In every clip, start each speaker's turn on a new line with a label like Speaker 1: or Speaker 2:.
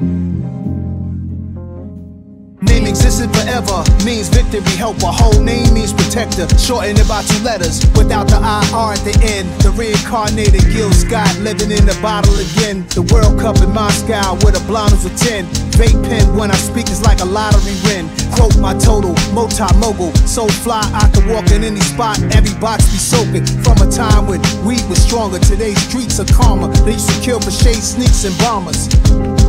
Speaker 1: Mm-hmm. Forever means victory, help. Whole name means protector. Shortened by two letters without the IR at the end. The reincarnated Gil Scott living in the bottle again. The World Cup in Moscow with the blondes of 10. Vape pen when I speak is like a lottery win. Quote my total, multi mogul. So fly, I can walk in any spot. Every box be soaking. From a time when weed was stronger. Today's streets are calmer. They used to kill for shade sneaks and bombers.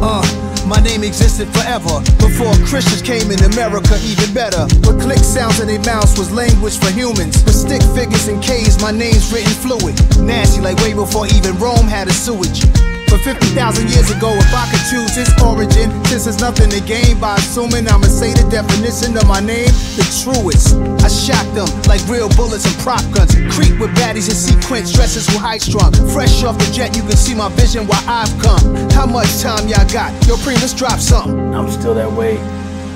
Speaker 1: Uh. My name existed forever before Christians came in America, even better. But click sounds in their mouths was language for humans. With stick figures and K's, my name's written fluid. Nasty like way before even Rome had a sewage. But 50,000 years ago, if I could choose its origin, since there's nothing to gain by assuming I'ma say the definition of my name, the truest. I shock them like real bullets and prop guns. Creep with baddies in sequence, dresses with high strung. Fresh off the jet, you can see my vision where I've come. How much time y'all got? Yo, let's drop something.
Speaker 2: I'm still that way.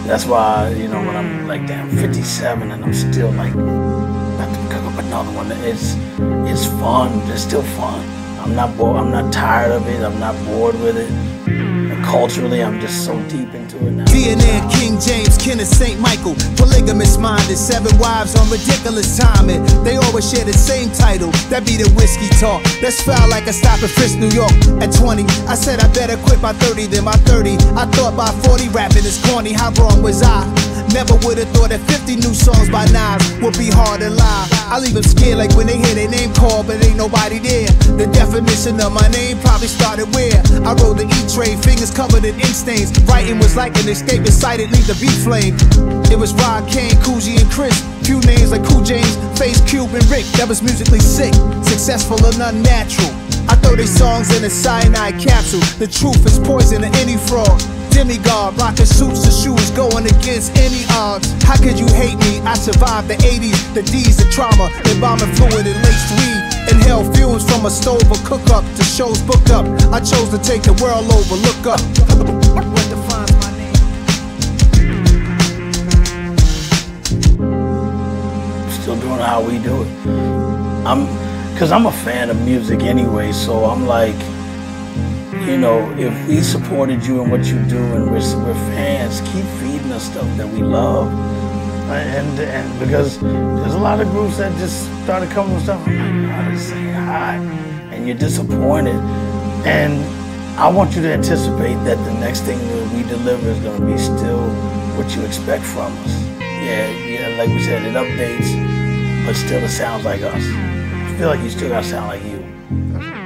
Speaker 2: That's why, you know, when I'm like, damn, 57 and I'm still like, about to cook up another one, it's, it's fun. It's still fun. I'm not bored. I'm not tired of it. I'm not bored with it. And culturally, I'm just so deep into it now.
Speaker 1: DNA King James, Kenneth St. Michael, polygamous minded, seven wives on ridiculous timing. They always share the same title. That be the whiskey talk. That's foul like a stop and frisk, New York. At 20, I said I better quit by 30 than by 30. I thought by 40 rapping is corny. How wrong was I? Never would've thought that 50 new songs by Nas would be hard to lie. I leave them scared like when they hear their name called, but ain't nobody there. Definition of my name probably started where I rode the E-train, fingers covered in ink stains. Writing was like an escape excited, leave the beat flame. It was Rod Kane, Kool G, and Chris. Few names like Cool James, Ice Cube, and Rick. That was musically sick, successful and unnatural. I throw these songs in a cyanide capsule. The truth is poison to any fraud. Demigod, rocking suits and shoes, going against any odds. How could you hate me? I survived the 80s, the D's, the trauma, embalming fluid and laced weed. Inhale fumes from a stove or cook up to shows booked up. I chose to take the world over, look up.
Speaker 2: Still doing how we do it. I'm, cause I'm a fan of music anyway, so I'm like, you know, if we supported you and what you do and we're, we're fans, keep feeding us stuff that we love. And, and because there's a lot of groups that just started coming with stuff, I'm like, hi. And you're disappointed. And I want you to anticipate that the next thing that we deliver is going to be still what you expect from us. Yeah, yeah, like we said, it updates, but still it sounds like us. I feel like you still got to sound like you.